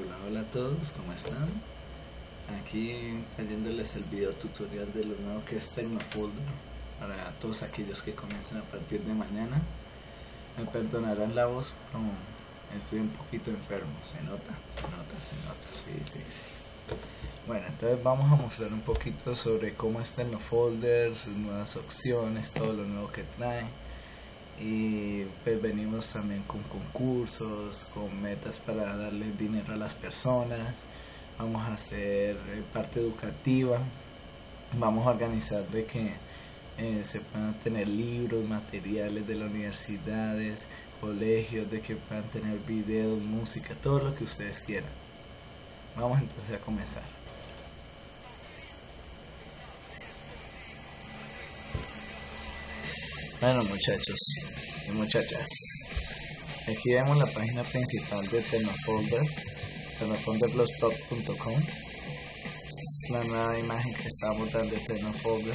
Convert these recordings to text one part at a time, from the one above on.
Hola, hola a todos, ¿cómo están? Aquí trayéndoles el video tutorial de lo nuevo que es Tecnofolder para todos aquellos que comiencen a partir de mañana. Me perdonarán la voz, pero estoy un poquito enfermo, se nota, se nota, se nota, sí, sí, sí. Bueno, entonces vamos a mostrar un poquito sobre cómo es Tecnofolder, sus nuevas opciones, todo lo nuevo que trae y pues venimos también con concursos, con metas para darle dinero a las personas, vamos a hacer eh, parte educativa, vamos a organizar de que eh, se puedan tener libros, materiales de las universidades, colegios, de que puedan tener videos, música, todo lo que ustedes quieran. Vamos entonces a comenzar. Bueno muchachos y muchachas, aquí vemos la página principal de Tenofolder, tenofolderblogspot.com. Es la nueva imagen que estamos dando de.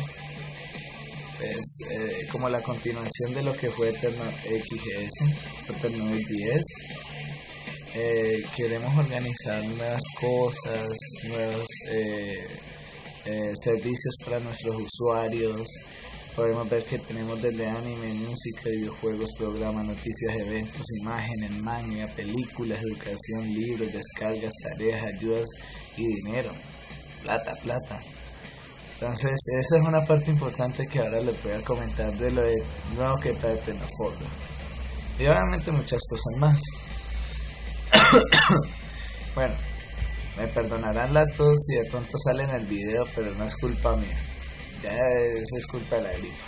Es eh, como la continuación de lo que fue Eterno XGS, Eterno 10. Eh, queremos organizar nuevas cosas, nuevos eh, eh, servicios para nuestros usuarios, podemos ver que tenemos desde anime, música, videojuegos, programas, noticias, eventos, imágenes, manga, películas, educación, libros, descargas, tareas, ayudas y dinero. Plata, plata. Entonces, esa es una parte importante que ahora les voy a comentar de lo nuevo que trae Tecnofolder. Y obviamente muchas cosas más. bueno, me perdonarán la tos si de pronto sale en el video, pero no es culpa mía ya eso es culpa de la gripa.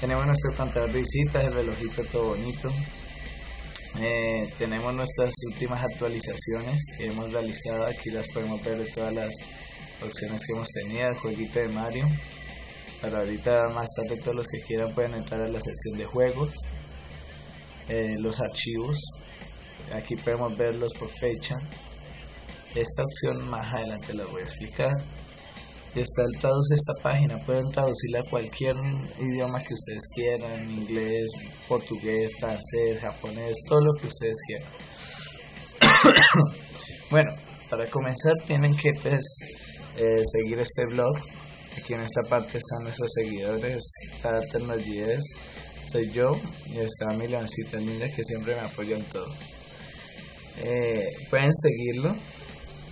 Tenemos nuestro contador de visitas, el relojito todo bonito. Eh, tenemos nuestras últimas actualizaciones que hemos realizado. Aquí las podemos ver de todas las opciones que hemos tenido. El jueguito de Mario. Para ahorita más tarde todos los que quieran pueden entrar a la sección de juegos. Eh, los archivos. Aquí podemos verlos por fecha. Esta opción más adelante la voy a explicar está traduce esta página. Pueden traducirla a cualquier idioma que ustedes quieran, inglés, portugués, francés, japonés, todo lo que ustedes quieran. bueno, para comenzar tienen que pues, eh, seguir este blog. Aquí en esta parte están nuestros seguidores, 10, soy yo y está mi leoncito linda que siempre me apoya en todo. Eh, pueden seguirlo.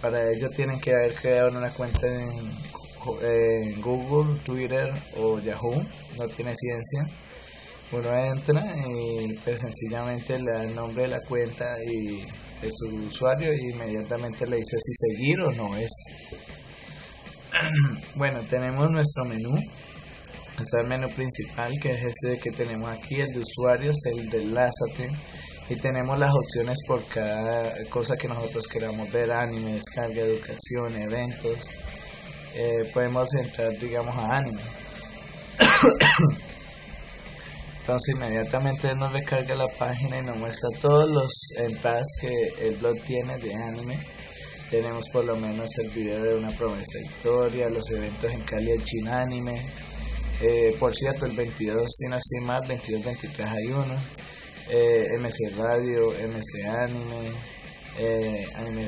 Para ello tienen que haber creado una cuenta en en Google, Twitter o Yahoo, no tiene ciencia. Uno entra y pues sencillamente le da el nombre de la cuenta y de su usuario y inmediatamente le dice si seguir o no esto. bueno, tenemos nuestro menú. Está el menú principal que es ese que tenemos aquí, el de usuarios, el de enlázate. Y tenemos las opciones por cada cosa que nosotros queramos ver, anime, descarga, educación, eventos, eh, podemos entrar, digamos, a anime. Entonces inmediatamente nos recarga la página y nos muestra todos los entradas que el blog tiene de anime. Tenemos por lo menos el video de una promesa historia, los eventos en Cali el Chin Anime. Eh, por cierto, el 22, si estoy mal, 22-23 hay uno. Eh, MC Radio, MC Anime, eh, Anime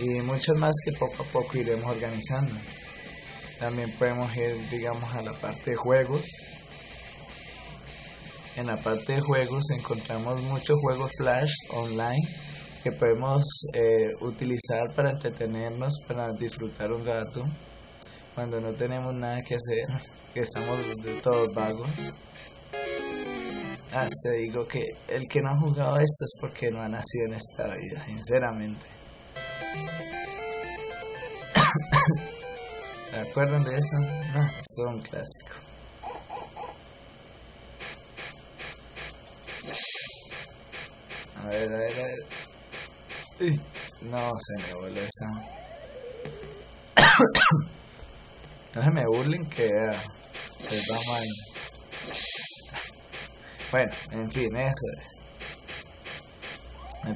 y muchos más que poco a poco iremos organizando. También podemos ir, digamos, a la parte de juegos. En la parte de juegos encontramos muchos juegos flash online que podemos eh, utilizar para entretenernos, para disfrutar un rato, cuando no tenemos nada que hacer, que estamos de todos vagos. Hasta digo que el que no ha jugado esto es porque no ha nacido en esta vida, sinceramente. ¿Se acuerdan de eso? No, es todo un clásico. A ver, a ver, a ver. no se me volvió esa. no se me burlen que les va mal. Bueno, en fin, eso es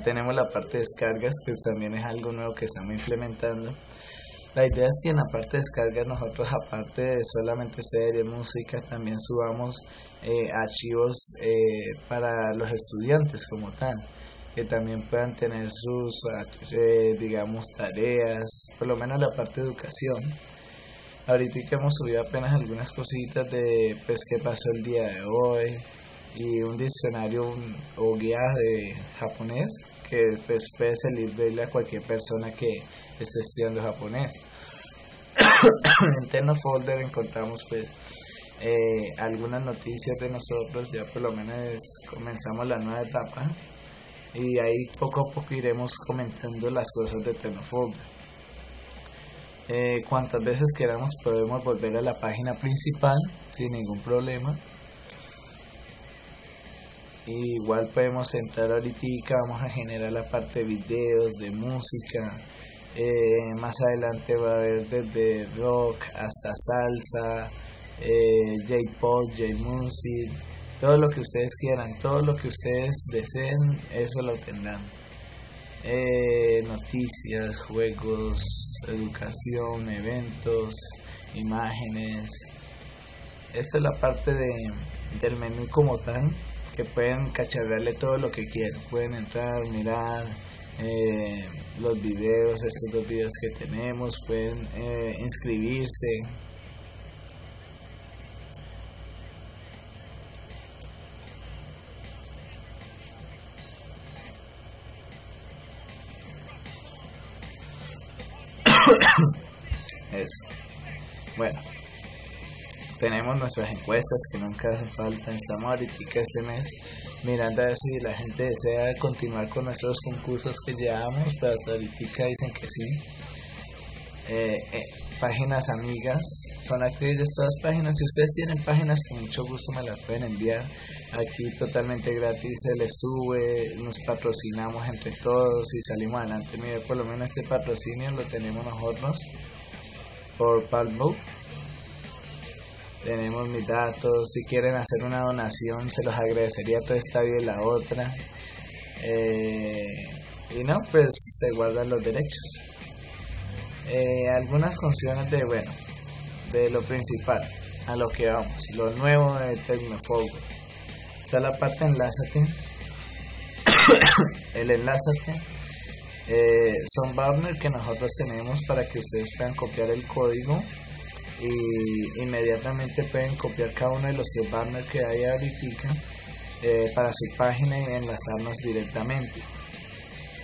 tenemos la parte de descargas, que también es algo nuevo que estamos implementando. La idea es que en la parte de descargas nosotros, aparte de solamente series, música, también subamos eh, archivos eh, para los estudiantes como tal. que también puedan tener sus, eh, digamos, tareas, por lo menos la parte de educación. Ahorita que hemos subido apenas algunas cositas de pues qué pasó el día de hoy y un diccionario o guía de japonés que pues puede servirle a cualquier persona que esté estudiando japonés. en Tecnofolder encontramos pues eh, algunas noticias de nosotros, ya por lo menos comenzamos la nueva etapa y ahí poco a poco iremos comentando las cosas de Tecnofolder. Eh, cuantas veces queramos podemos volver a la página principal sin ningún problema. Igual podemos entrar ahorita, vamos a generar la parte de videos, de música, eh, más adelante va a haber desde rock hasta salsa, eh, J-pop, J-music, todo lo que ustedes quieran, todo lo que ustedes deseen, eso lo tendrán. Eh, noticias, juegos, educación, eventos, imágenes. Esta es la parte de, del menú como tal, que pueden cacharrarle todo lo que quieran. Pueden entrar, mirar, eh, los videos, estos dos videos que tenemos, pueden eh, inscribirse. Eso. Bueno, tenemos nuestras encuestas que nunca hacen falta. Estamos ahorita este mes mirando a ver si la gente desea continuar con nuestros concursos que llevamos, pero hasta ahorita dicen que sí. Eh, eh, páginas amigas, son aquellas todas páginas. Si ustedes tienen páginas, con mucho gusto me las pueden enviar. Aquí totalmente gratis se les sube, nos patrocinamos entre todos y salimos adelante. Mire, por lo menos este patrocinio lo tenemos nosotros por Palmo tenemos mis datos, si quieren hacer una donación se los agradecería toda esta vida y la otra. Eh, y no, pues se guardan los derechos. Eh, algunas funciones de, bueno, de lo principal, a lo que vamos, lo nuevo de Tecnofogo. O sea, la parte enlázate, el enlázate, eh, son banners que nosotros tenemos para que ustedes puedan copiar el código y inmediatamente pueden copiar cada uno de los banners que hay ahorita eh, para su página y enlazarnos directamente.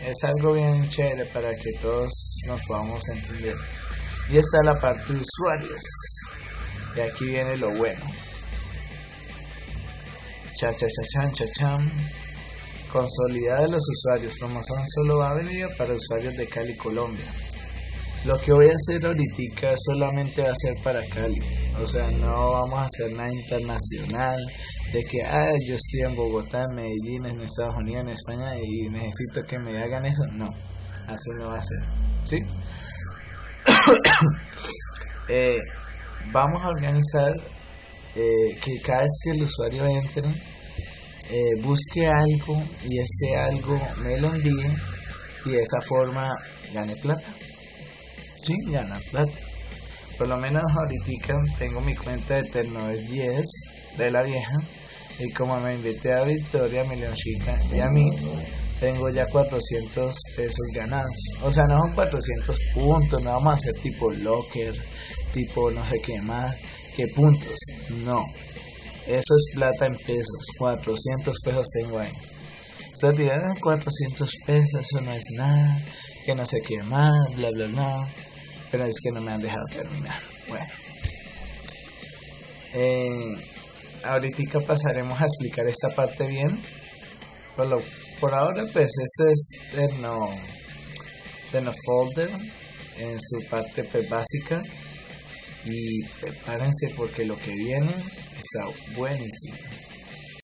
Es algo bien chévere para que todos nos podamos entender. Y esta es la parte de usuarios. Y aquí viene lo bueno. Cha cha cha chan cha chan. Consolidada de los usuarios. Promoción solo va a venir para usuarios de Cali, Colombia. Lo que voy a hacer ahorita solamente va a ser para Cali. O sea, no vamos a hacer nada internacional de que, ah, yo estoy en Bogotá, en Medellín, en Estados Unidos, en España y necesito que me hagan eso. No, así no va a ser. ¿Sí? Eh, vamos a organizar eh, que cada vez que el usuario entre, eh, busque algo y ese algo me lo envíe y de esa forma gane plata. Sí, la plata. Por lo menos ahorita tengo mi cuenta de Eterno 10 de la vieja. Y como me invité a Victoria, mi leoncita y a mí, tengo ya 400 pesos ganados. O sea, no son 400 puntos, no vamos a hacer tipo locker, tipo no sé qué más, que puntos. No. Eso es plata en pesos. 400 pesos tengo ahí. Ustedes dirán, 400 pesos, eso no es nada, que no sé qué más, bla, bla, bla pero es que no me han dejado terminar. Bueno. Eh, ahorita pasaremos a explicar esta parte bien. Por, lo, por ahora, pues este es Terno, Terno Folder en su parte pues, básica. Y prepárense porque lo que viene está buenísimo.